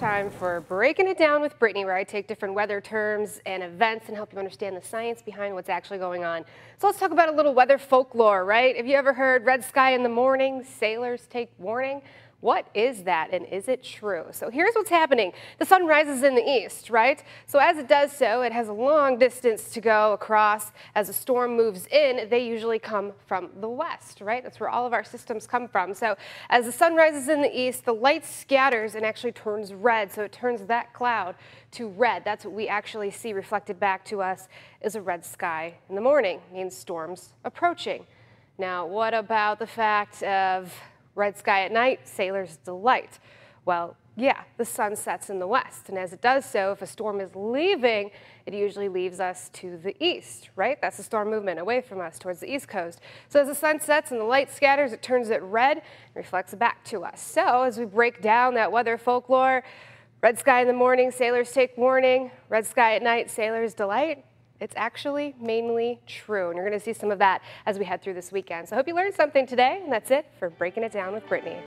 time for Breaking It Down with Brittney, where I take different weather terms and events and help you understand the science behind what's actually going on. So let's talk about a little weather folklore, right? Have you ever heard red sky in the morning, sailors take warning? What is that and is it true? So here's what's happening. The sun rises in the east, right? So as it does so, it has a long distance to go across. As a storm moves in, they usually come from the west, right? That's where all of our systems come from. So as the sun rises in the east, the light scatters and actually turns red. So it turns that cloud to red. That's what we actually see reflected back to us is a red sky in the morning, it means storms approaching. Now, what about the fact of Red sky at night, sailor's delight. Well, yeah, the sun sets in the west, and as it does so, if a storm is leaving, it usually leaves us to the east, right? That's the storm movement away from us towards the east coast. So as the sun sets and the light scatters, it turns it red and reflects back to us. So as we break down that weather folklore, red sky in the morning, sailors take warning, red sky at night, sailors delight, it's actually mainly true. And you're going to see some of that as we head through this weekend. So I hope you learned something today. And that's it for Breaking It Down with Brittney.